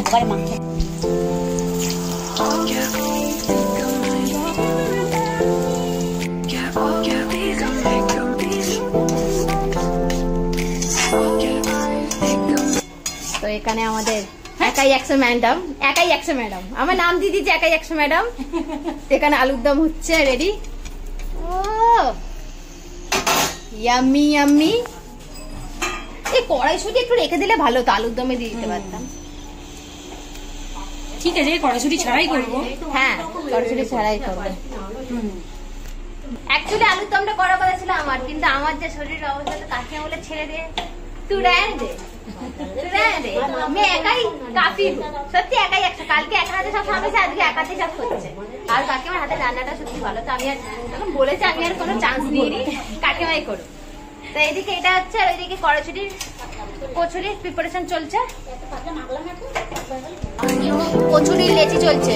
একবারে মাখে তো এখানে আমাদের একাই একশো ম্যাডাম, একাই একশো ম্যাডাম। আমার নাম দিয়ে দিচ্ছে একাই একশো ম্যাডাম। এখানে আলুর দম হচ্ছে রেডি ও ইয়াম্মি ইয়ামি এই কড়াইশুটি একটু রেখে দিলে ভালো তো আলুর দমে দিয়ে দিতে পারতাম। ঠিক আছে কড়াইশুটি ছাড়াই করব। হ্যাঁ কড়াইশুটি ছাড়াই করব। অ্যাকচুয়ালি আলুর দমটা করার কথা ছিল আমার কিন্তু আমার যে শরীরের অবস্থা তাকে বলে ছেড়ে দে তুই রেন দে। আমি একাই কাফি সত্যি একাই একশো। কালকে একা হাতে সব সামনেছে আজকে একাতে সব করছে আর কাকিমার হাতে রান্নাটা সত্যি ভালো। তো আমি আর এখন বলেছে আমি আর কোনো চান্স নিইনি কাকিমাই করো তো এদিকে এটা হচ্ছে আর ওইদিকে কড়াইশুটির কচুরির প্রিপারেশন চলছে। কচুরির লেচি চলছে।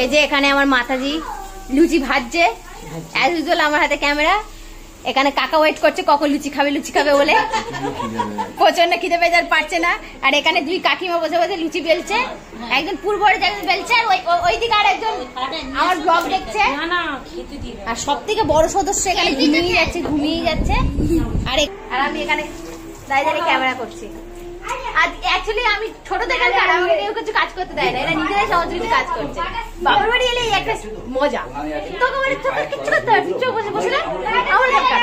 এই যে এখানে আমার মাতাজি লুচি ভাজছে। অ্যাজ ইউজুয়াল আমার হাতে ক্যামেরা। এখানে কাকা ওয়েট করছে কখন লুচি খাবে লুচি খাবে বলে। প্রচণ্ড খিদে পেয়ে যার পারছে না। আর এখানে দুই কাকিমা বসে বসে লুচি বেলছে। একজন পূর্ব একজন বেলছে আর ওই- ওইদিকে আর একজন আমার ব্লগ দেখছে। আর সব থেকে বড় সদস্য এখানে ঘুমিয়ে যাচ্ছে ঘুমিয়ে যাচ্ছে। আর আর আমি এখানে দাঁড়িয়ে দাঁড়িয়ে ক্যামেরা করছি। আর অ্যাকচুয়ালি আমি ছোট আমাকে কেউ কিছু কাজ করতে দেয় না। এরা নিজেরাই কিছু কাজ করছে। বাবার বাড়ি এলে একটা মজা। তোকে মানে তোকে কিচ্ছু করতে হবে চোখ বসে বসে না আমার কাজ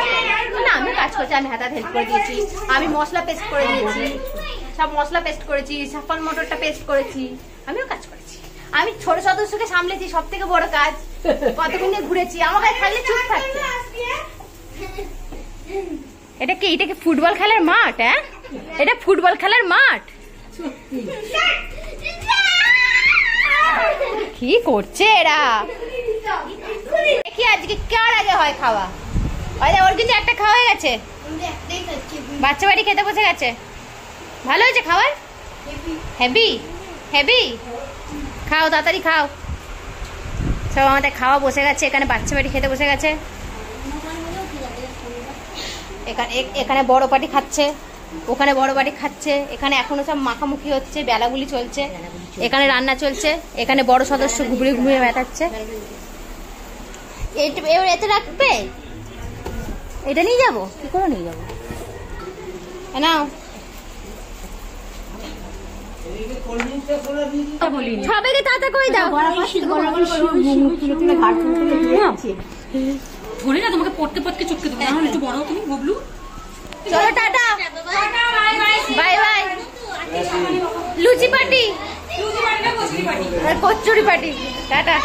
না আমি কাজ করছি আমি হাতাত হেল্প করে দিয়েছি। আমি মশলা পেস্ট করে দিয়েছি। সব মশলা পেস্ট করেছি সাফল মটরটা পেস্ট করেছি। আমিও কাজ করেছি। আমি ছোট সদস্যকে সামলেছি সব থেকে বড় কাজ। কতক্ষণ নিয়ে ঘুরেছি? আমার কাছে থাকলে চুপ থাকছে। এটা কি এটা কি ফুটবল খেলার মাঠ হ্যাঁ? এটা ফুটবল খেলার মাঠ। কি করছে এরা? দেখি আজকে কার আগে হয় খাওয়া। ওর কিন্তু একটা খাওয়া হয়ে গেছে। বাচ্চা বাড়ি খেতে বসে গেছে। ভালো হয়েছে খাবার? হেভি হেভি খাও, তাড়াতাড়ি খাও। সব আমাদের খাওয়া বসে গেছে, এখানে বাচ্চা বাড়ি খেতে বসে গেছে। এখানে এখানে বড় পাটি খাচ্ছে। ওখানে বড় বাড়ি খাচ্ছে, এখানে এখনও সব মাখামুখি হচ্ছে, বেলাগুলি চলছে, এখানে রান্না চলছে, এখানে বড় সদস্য ঘুরে ঘুরে এতে রাখবে? এটা নিয়ে যাব? কি করে নিয়ে যাব? নাও। না তোমাকে পড়তে পড়তে চটকে দেবো বড় তুমি, ববলু। চলো টাটা। Bye bye. লুচি পাটি আর কচুরি পাটি টাটা।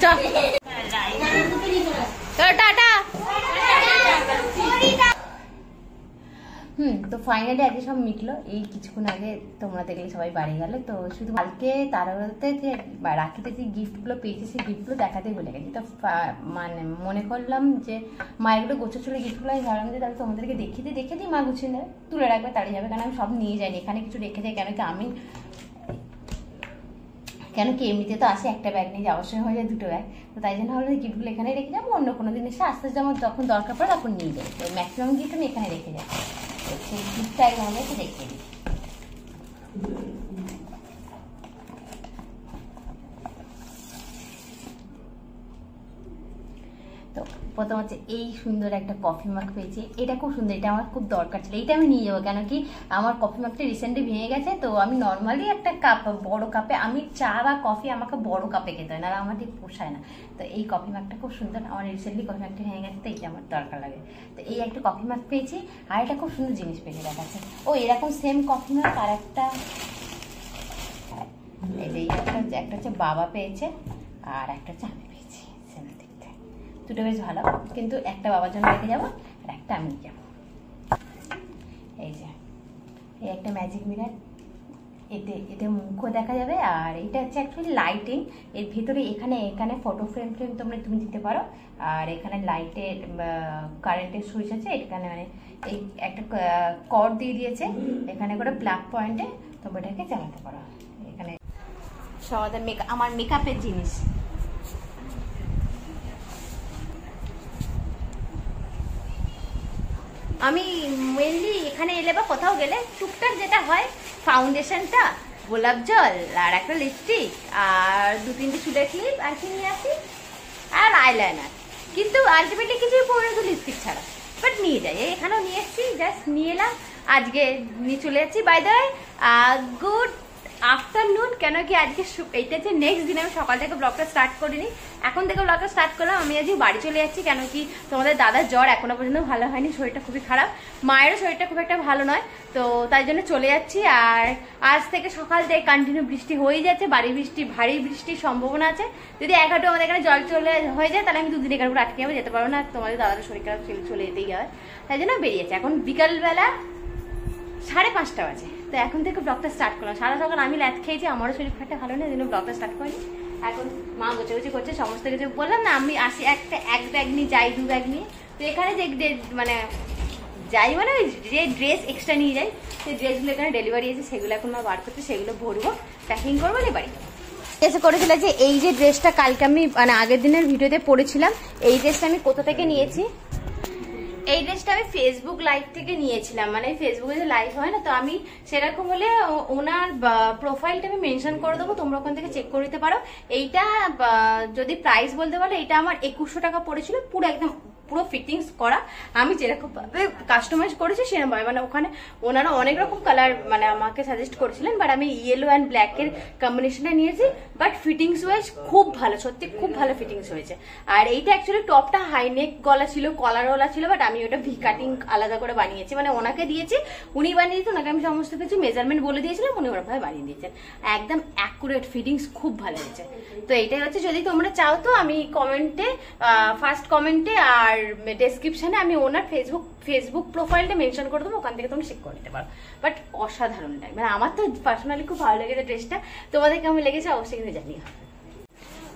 চল টাটা। হুম, তো ফাইনালি আজকে সব মিটলো। এই কিছুক্ষণ আগে তোমরা দেখলে সবাই বাড়ি গেলে। তো শুধু কালকে তারাতে যে রাখিতে যে গিফটগুলো পেয়েছি, সেই গিফটগুলো দেখাতেই ভুলে গেছি। তো মানে মনে করলাম যে মায়েরগুলো গোছা ছোটো গিফটগুলো আমি ভাবলাম যে তাহলে তোমাদেরকে দেখিয়ে দিই দেখে দিই মা গুছিয়ে নেবে। তুলে রাখবে, তাড়িয়ে যাবে কারণ আমি সব নিয়ে যাইনি। এখানে কিছু রেখে দেয়, কেন কি আমি, কেন কি এমনিতে তো আসে একটা ব্যাগ নিয়ে, যাওয়ার সময় হয়ে যায় দুটো ব্যাগ তো তাই জন্য হলো গিফটগুলো এখানে রেখে যাব, অন্য কোনো দিন এসে আস্তে আস্তে আমার যখন দরকার পড়ে তখন নিয়ে যাই। তো ম্যাক্সিমাম গিফট আমি এখানে রেখে যাই সেই গিফটটা আগে আমাদেরকে দেখিয়ে দিই তো প্রথম হচ্ছে এই সুন্দর একটা কফি মাগ পেয়েছি। এটা খুব সুন্দর, এটা আমার খুব দরকার ছিল। এইটা আমি নিয়ে যাব, কেন কি আমার কফি মাগটা রিসেন্টলি ভেঙে গেছে, তো আমি নর্মালি একটা কাপ বড় কাপে আমি চা বা কফি আমাকে বড় কাপে খেতে হয় না আর আমার ঠিক পোষায় না। তো এই কফি মাগটা খুব সুন্দর, আমার রিসেন্টলি কফি মাগটা ভেঙে গেছে, তো এইটা আমার দরকার লাগে। তো এই একটা কফি মাগ পেয়েছি, আর এটা খুব সুন্দর জিনিস পেয়েছি, দেখাচ্ছে। ও, এরকম সেম কফি মাগ আর একটা এই একটা হচ্ছে বাবা পেয়েছে, আর একটা হচ্ছে দুটো বেশ ভালো। কিন্তু একটা বাবার জন্য রেখে যাব, আর একটা আমি যাব। এই যে, এই একটা ম্যাজিক মিরার এতে এতে মুখও দেখা যাবে, আর এটা হচ্ছে অ্যাকচুয়ালি লাইটিং এর ভিতরে এখানে এখানে ফটো ফ্রেম ফ্রেম তোমরা, তুমি দিতে পারো। আর এখানে লাইটের কারেন্টের সুইচ আছে, এখানে মানে এই একটা কর দিয়ে দিয়েছে। এখানে করে প্লাগ পয়েন্টে তোমরা এটাকে চালাতে পারো। এখানে সমাধান মেকআপ আমার মেকআপের জিনিস। আমি মেনলি এখানে এলে বা কোথাও গেলে টুকটাক যেটা হয় ফাউন্ডেশনটা গোলাপ জল আর একটা লিপস্টিক আর দু তিনটে চুলের ক্লিপ আর কি নিয়ে আসি, আর আইলাইনার কিন্তু আলটিমেটলি কিছুই পরে তো লিপস্টিক ছাড়া। বাট নিয়ে যাই এখানেও নিয়ে এসেছি জাস্ট নিয়ে এলাম। আজকে নিয়ে চলে যাচ্ছি বাই দ্য গুড আফটারনুন কেন কি আজকে এইটা হচ্ছে নেক্সট দিন, আমি সকাল থেকে ব্লগটা স্টার্ট করিনি। এখন থেকে ব্লগটা স্টার্ট করলাম। আমি আজকে বাড়ি চলে যাচ্ছি, কেন কি তোমাদের দাদার জ্বর এখনও পর্যন্ত ভালো হয়নি, শরীরটা খুবই খারাপ। মায়েরও শরীরটা খুব একটা ভালো নয়, তো তাই জন্য চলে যাচ্ছি। আর আজ থেকে সকাল থেকে কন্টিনিউ বৃষ্টি হয়েই যাচ্ছে বাড়ি বৃষ্টি, ভারী বৃষ্টির সম্ভাবনা আছে। যদি এক হাঁটু আমাদের এখানে জল চলে হয়ে যায়, তাহলে আমি দুদিন এখানে পুরো আটকে যাব, যেতে পারব না, তোমাদের দাদারও শরীর খারাপ চলে- যেতেই হবে তাই জন্য বেরিয়েছে এখন বিকালবেলা সাড়ে পাঁচটা বাজে। তো এখন থেকে ব্লগটা স্টার্ট করলাম। সারা সকাল আমি ল্যাথ খেয়েছি, আমারও শরীর খাটটা ভালো নেই জন্য ব্লগটা স্টার্ট করিনি। এখন মা গোছে গোছে করছে, সমস্ত কিছু। বললাম না, আমি আসি একটা, এক ব্যাগ নিয়ে যাই, দু ব্যাগ নিয়ে। তো এখানে যে, যে- মানে যাই মানে ওই যে ড্রেস এক্সট্রা নিয়ে যাই, সেই ড্রেসগুলো এখানে ডেলিভারি আছে সেগুলো এখন মা বার করছে, সেগুলো ভরবো প্যাকিং করব নিয়ে বাড়ি। এসে করেছিল যে, এই যে ড্রেসটা কালকে আমি মানে আগের দিনের ভিডিওতে পড়েছিলাম, এই ড্রেসটা আমি কোথা থেকে নিয়েছি? এই ড্রেসটা আমি ফেসবুক লাইভ থেকে নিয়েছিলাম। মানে ফেসবুকে যে লাইভ হয় না, তো আমি সেরকম হলে ওনার প্রোফাইলটা আমি মেনশন করে দেবো, তোমরা ওখান থেকে চেক করে নিতে পারো। এইটা যদি প্রাইস বলতে পারো এটা আমার একুশশো টাকা পড়েছিল, পুরো একদম পুরো ফিটিংস করা। আমি যেরকম ভাবে কাস্টমাইজ করেছি সেরকম ভাবে মানে ওখানে ওনারা অনেক রকম কালার মানে আমাকে সাজেস্ট করেছিলেন বাট আমি ইয়েলো অ্যান্ড ব্ল্যাক এর কম্বিনেশনটা নিয়েছি। বাট ফিটিংস ওয়াইজ খুব ভালো, সত্যি খুব ভালো ফিটিংস হয়েছে। আর এইটা অ্যাকচুয়ালি টপটা হাই নেক গলা ছিল কলারওয়ালা ছিল বাট আমি ওটা ভি কাটিং আলাদা করে বানিয়েছি। মানে ওনাকে দিয়েছি, উনি বানিয়ে দিয়েছেন, ওনাকে আমি সমস্ত কিছু মেজারমেন্ট বলে দিয়েছিলাম, উনি ওরকমভাবে বানিয়ে দিয়েছেন। একদম অ্যাকুরেট ফিটিংস খুব ভালো হয়েছে। তো এইটাই হচ্ছে, যদি তোমরা চাও তো আমি কমেন্টে ফার্স্ট কমেন্টে আর ডেসক্রিপশনে আমি ওনার ফেসবুক ফেসবুক প্রোফাইলটা মেনশন করে দেবো ওখান থেকে তোমরা চেক করে নিতে পারো। বাট অসাধারণ লাগে। মানে আমার তো পার্সোনালি খুব ভালো লেগেছে ড্রেসটা তোমাদের কেমন লেগেছে অবশ্যই কিন্তু জানিও।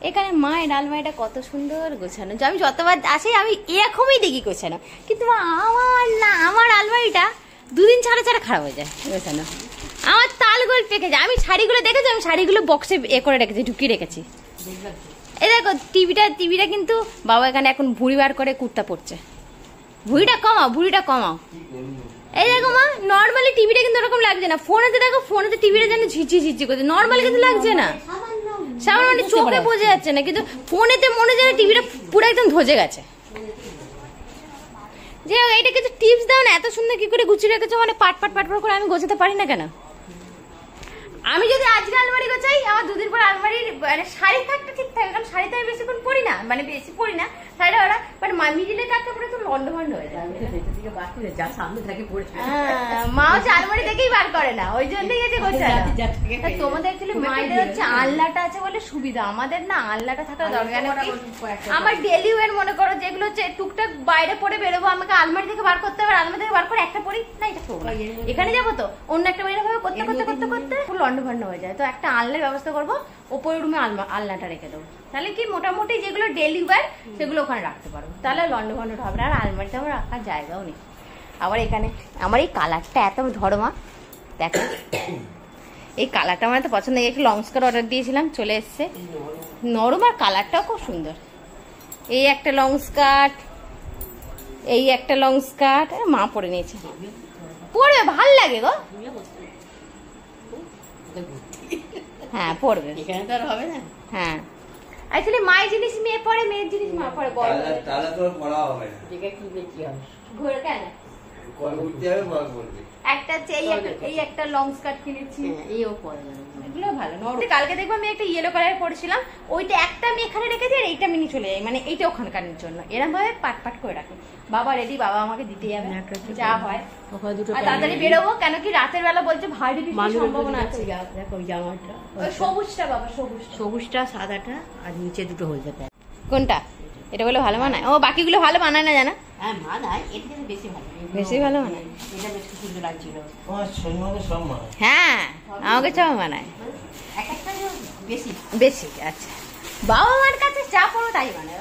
এখানে মায়ের আলমারিটা কত সুন্দর গোছানো। আমি যতবার আসি আমি এরকমই দেখি গোছানো। কিন্তু আমার না আমার আলমারিটা দুদিন ছাড়া ছাড়া খারাপ হয়ে যায় গোছানো। আমার তালগোল পেকে যায়। আমি শাড়িগুলো দেখেছি? আমি শাড়িগুলো বক্সে এ করে রেখেছি ঢুকিয়ে রেখেছি। এই দেখো টিভিটা টিভিটা কিন্তু বাবা এখানে এখন ভুড়ি বার করে কুর্তা পড়ছে ভুড়িটা কমাও ভুড়িটা কমাও। এই দেখো মা নর্মালি টিভিটা কিন্তু ওরকম লাগছে না। ফোনেতে দেখো ফোনেতে টিভিটা যেন ঝিঝি ঝিঝি করছে। নর্মালি কিন্তু লাগছে না। সামান্য মানে চোখে বোঝা যাচ্ছে না কিন্তু ফোনেতে মনে যায় টিভিটা পুরো একদম ধজে গেছে। যে এইটা কিছু টিপস দাও না এত সুন্দর কি করে গুছিয়ে রেখেছো? মানে পাট পাট পাট পাট করে আমি গোছাতে পারি না কেন? আমি যদি আজকে আলমারি গোছাই, আমার দুদিন পর আলমারির মানে শাড়ি থাকতে ঠিক থাকে, কারণ শাড়িতে আমি বেশিক্ষণ পরি না মানে বেশি পরি না শাড়িটা ওরা বাট মিডিলে থাকতে পরে তো লন্ড ভন্ড হয়ে যায় যা সামনে থাকে পড়েছে মা হচ্ছে আলমারি দেখেই বার করে না ওই জন্যই গেছে গোছানো তোমাদের অ্যাকচুয়ালি মায়েদের হচ্ছে আলনাটা আছে বলে সুবিধা আমাদের না আলনাটা থাকার দরকার। আমার ডেলি ওয়ার মনে করো যেগুলো হচ্ছে টুকটাক বাইরে পরে বেরোবো আমাকে আলমারি থেকে বার করতে হবে আলমারি থেকে বার করে একটা পরি না এটা করব এখানে যাব তো? অন্য একটা বাইরে ভাবে করতে করতে করতে করতে পুরো লন্ড ভন্ড হয়ে যায়। তো একটা আলনার ব্যবস্থা করব ওপরের রুমে আলমা আলনাটা রেখে দেবো। তাহলে কি মোটামুটি যেগুলো ডেলি ওয়ার সেগুলো ওখানে রাখতে পারব তাহলে লন্ড ভন্ড হবে না আর আলমারিতে আমার রাখার জায়গাও নেই। আবার এখানে আমার এই কালারটা এত ধরমা দেখো। এই কালারটা আমার তো পছন্দ একটু লং স্কার্ট অর্ডার দিয়েছিলাম চলে এসছে। নরম আর কালারটাও খুব সুন্দর। এই একটা লং স্কার্ট এই একটা লং স্কার্ট মা পরে নিয়েছে। পরবে ভালো লাগে গো। হ্যাঁ পরবে। এখানে তো আর হবে না। হ্যাঁ। অ্যাকচুয়ালি মায়ের জিনিস মেয়ে পরে মেয়ের জিনিস মা পরে বড় তাহলে তাহলে তো পড়া হবে না। যেটা কিনলে কি কি হবে ঘোর কেন? কল হবে করবে একটা হচ্ছে এই একটা এই একটা লং স্কার্ট কিনেছি। হ্যাঁ, এইও পরে না। এগুলো ভালো নরম। কালকে দেখব আমি একটা ইয়েলো কালার পরেছিলাম ওইটা একটা আমি এখানে রেখেছি আর এইটা মিনি চলে যায় মানে এইটা ওখানকার জন্য এরকম ভাবে পাট পাট করে রাখি। বাবা রেডি বাবা আমাকে দিতে যাবে। যা হয়। আর তাড়াতাড়ি বেরোবো কেন কি রাতের বেলা বলছে ভারী বৃষ্টির সম্ভাবনা আছে। দেখো জামাটা। সবুজটা বাবা সবুজ সবুজটা সাদাটা আর নিচে দুটো হলদে প্যান্ট কোনটা? এটা বলে ভালো মানায়? ও বাকিগুলো ভালো মানায় না জানা? হ্যাঁ মানায়। এটা কিন্তু বেশি ভালো। বেশি ভালো মানায়? এটা বেশ সুন্দর লাগছিল। সব মানে হ্যাঁ আমাকে চাও মানায়। এক একটা বেশি। বেশি আচ্ছা। বাবা মার কাছে যা পড়ো তাই মানে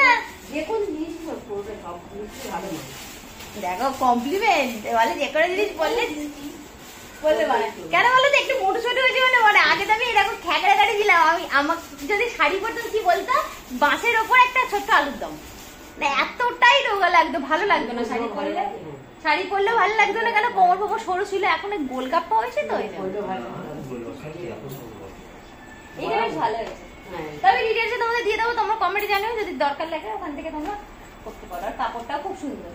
না যে কোন জিনিস পড়বে সব ভালো দেখো কমপ্লিমেন্ট বলে যে কোনো জিনিস বললে বলতে কেন বলো একটু মোটো মানে মানে আগে তো আমি এরকম কাটে আমি যদি শাড়ি কি বলতাম বাঁশের ওপর একটা ছোট্ট আলুর দম। না এতটাই লাগতো, ভালো লাগতো না শাড়ি পরলে। শাড়ি ভালো লাগতো না কেন? কোমর ফোমর সরু ছিল, এখন এই গোলগাপ্পা হয়েছে তো তবে দিয়ে দেবো জানাবে যদি দরকার লাগে ওখান থেকে তোমরা কাপড়টাও খুব সুন্দর।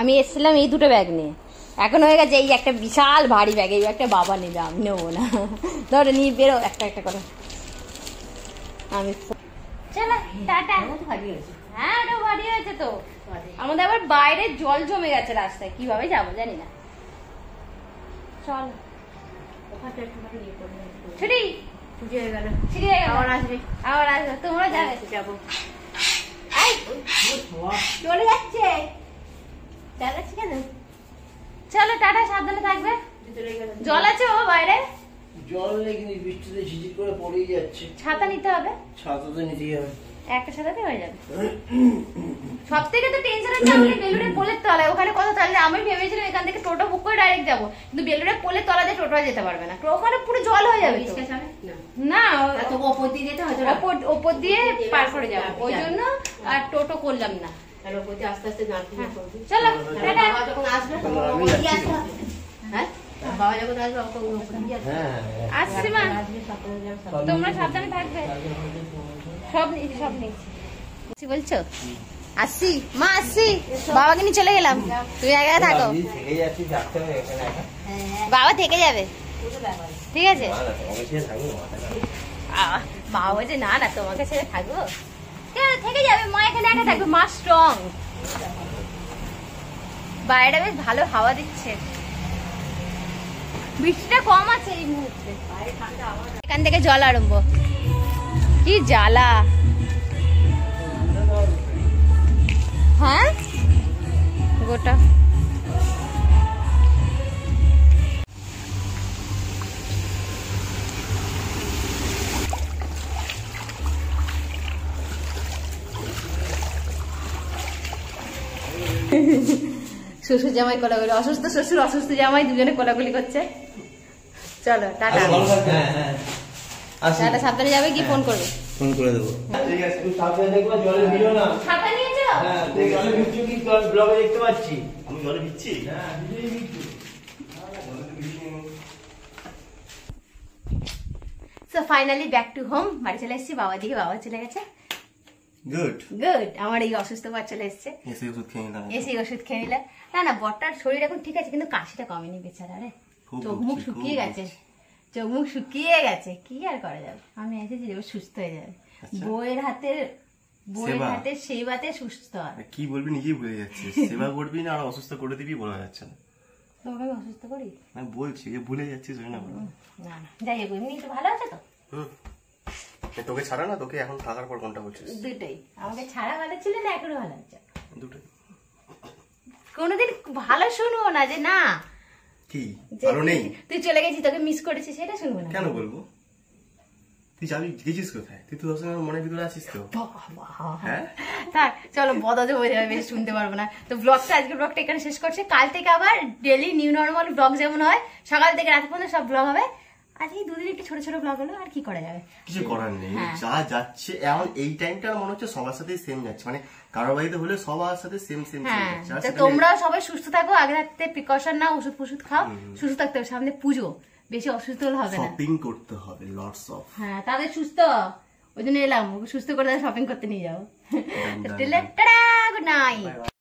আমি এসেছিলাম এই দুটো ব্যাগ নিয়ে। এখন হয়ে গেছে এই একটা বিশাল ভারী ব্যাগ এই ব্যাগটা বাবা নেবে আমি নেব না ধরো নিয়ে বেরো একটা একটা করে আমি চলো টাটা এটাও তো ভারী হয়েছে হ্যাঁ ওটা ভারী হয়েছে তো আমাদের আবার বাইরে জল জমে গেছে রাস্তায় কীভাবে যাব জানি না চল ওখানটা একটুখানি ইয়ে করবে ছুটি ছুটি হয়ে গেল ছুটি হয়ে গেল আবার আসবে আবার আসবে তোমরা যাবে যাব চলে যাচ্ছে চালাচ্ছি কেন চলো টাটা সাবধানে থাকবে। জল আছে ও বাইরে? জল লেগে বৃষ্টিতে ঝিঝি করে পড়েই যাচ্ছে। ছাতা নিতে হবে? ছাতা তো নিতেই হবে। একটা সাথে হয়ে যাবে। সব থেকে তো টেনশন হচ্ছে আমাকে বেলুড়ে পোলের তলায়। ওখানে কত তাহলে আমি ভেবেছিলাম এখান থেকে টোটো বুক করে ডাইরেক্ট যাব। কিন্তু বেলুড়ে পোলের তলা দিয়ে টোটো যেতে পারবে না। ওখানে পুরো জল হয়ে যাবে না। না তো ওপর দিয়ে যেতে ওপর দিয়ে পার করে যাব। ওই জন্য আর টোটো করলাম না। আস্তে আস্তে হ্যাঁ। চলো বাবা যখন আসবে তখন হ্যাঁ? বাবা যখন আসবে। হ্যাঁ আসছি মা। আসবে সকালে যাবে সকালে। তোমরা সাবধানে থাকবে। সব নিয়েছি সব নিয়েছি বলছো? আসছি। মা আসছি। বাবাকে নিয়ে চলে গেলাম। তুমি আগে থাকো। বাবা থেকে যাবে। ঠিক আছে? বাবা বলছে না না তোমাকে ছেড়ে থাকব। একা থাকবে মা স্ট্রং বাইরেটা বেশ ভালো হাওয়া দিচ্ছে। বৃষ্টিটা কম আছে এই মুহূর্তে। এখান থেকে জল আরম্ভ। কি জ্বালা। হ্যাঁ? গোটা। শ্বশুর জামাই কোলাগুলি অসুস্থ শ্বশুর অসুস্থ জামাই দুজনে কোলাগুলি করছে। চলো টাটা। হ্যাঁ, হ্যাঁ। আসি। টাটা সাবধানে যাবে কি? ফোন করবে। ফোন করে দেবো। হ্যাঁ হ্যাঁ ফাইনালি ব্যাক টু হোম বাড়ি চলে এসেছি বাবা দিকে বাবা চলে গেছে। গুড গুড আমার এই অসুস্থ বার চলে এসছে। এসে ওষুধ খেয়ে নিলাম এসে ওষুধ খেয়ে নিলে না না বরটার শরীর এখন ঠিক আছে কিন্তু কাশিটা কমেনি বেচারা রে। চোখ মুখ শুকিয়ে গেছে। চোখ মুখ শুকিয়ে গেছে। কি আর করা যাবে? আমি এসেছি যে সুস্থ হয়ে যাবে। আচ্ছা। বইয়ের সেবা। হাতে সেবাতে সুস্থ কি বলবি নিজেই ভুলে যাচ্ছিস সেবা করবি না আর অসুস্থ করে দিবি বলা যাচ্ছে না। তোমাকে অসুস্থ করি? বলছি যে ভুলে যাচ্ছিস না না। যাই হোক এমনি একটু ভালো আছে তো? হুম। তোকে ছাড়া না তোকে এখন থাকার পর কোনটা বলছিস? দুটোই। আমাকে ছাড়া ভালো ছিল না এখনও ভালো আছে দুটোই। কোনোদিন ভালো শুনব না যে না। কি? ভালো নেই? তুই- চলে গেছিস তোকে মিস করেছিস সেটা শুনব না। কেন বলব? তুই যাবি গেছিস কোথায়? তুই তো সবসময় আমার মনের ভিতরে আছিস তো। হ্যাঁ? থাক চলো বদলে হয়ে যাবে বেশি শুনতে পারব না। তো ব্লগটা আজকে ব্লগটা এখানে শেষ করছে। কাল থেকে আবার ডেলি নিউ নর্মাল ব্লগ যেমন হয় সকাল থেকে রাত পর্যন্ত সব ব্লগ হবে। আজকে এই দুদিন একটু ছোট ছোট ব্লগ হলো আর কি করা যাবে? কিছু করার নেই। হ্যাঁ। যা যাচ্ছে এখন এই টাইমটা মনে হচ্ছে সবার সাথে সেম যাচ্ছে। মানে কারোর বাড়িতে হলে সবার সাথে সেম সেম হ্যাঁ। যাচ্ছে। তো তোমরাও সবাই সুস্থ থাকো আগে থাকতে প্রিকশন নাও ওষুধ ফষুধ খাও সুস্থ থাকতে হবে। সামনে পুজো বেশি অসুস্থ হলে হবে না। শপিং করতে হবে লটস অফ হ্যাঁ তাদের সুস্থ। ওই জন্য এলাম সুস্থ করে শপিং করতে নিয়ে টাটা গুড নাইট